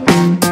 good.